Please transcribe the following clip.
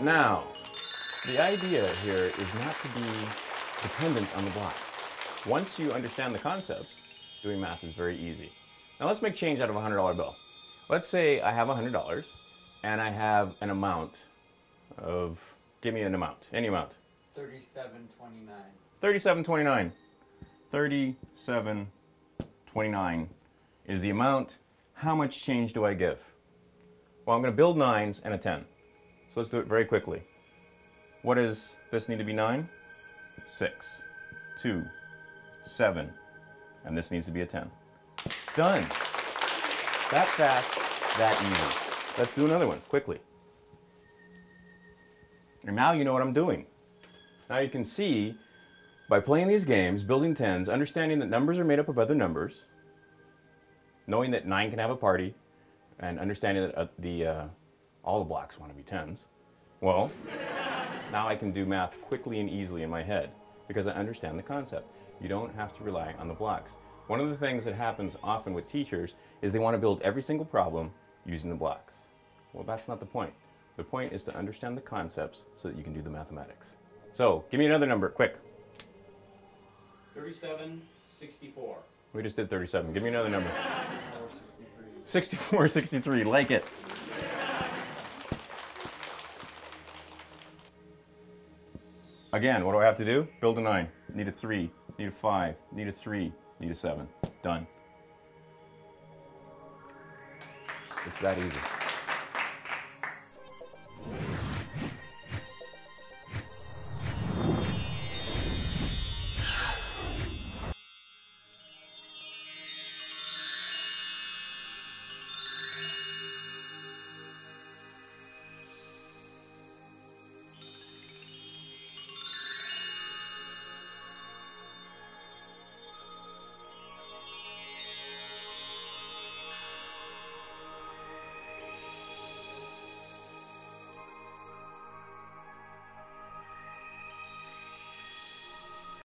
Now, the idea here is not to be dependent on the blocks. Once you understand the concepts, doing math is very easy. Now let's make change out of a $100 bill. Let's say I have $100 and I have an amount of, give me an amount, any amount. 3729. 3729. 3729 is the amount. How much change do I give? Well, I'm going to build nines and a 10. So let's do it very quickly. What does this need to be 9? 6, 2, 7, and this needs to be a 10. Done. That fast, that easy. Let's do another one, quickly. And now you know what I'm doing. Now you can see, by playing these games, building tens, understanding that numbers are made up of other numbers, knowing that 9 can have a party, and understanding that uh, the, uh, all the blocks want to be tens, well, now I can do math quickly and easily in my head because I understand the concept. You don't have to rely on the blocks. One of the things that happens often with teachers is they want to build every single problem using the blocks. Well, that's not the point. The point is to understand the concepts so that you can do the mathematics. So, give me another number, quick. 3764. We just did 37. Give me another number. 463. 64, 63, like it. Again, what do I have to do? Build a 9. Need a 3. Need a 5. Need a 3. Need a 7. Done. It's that easy.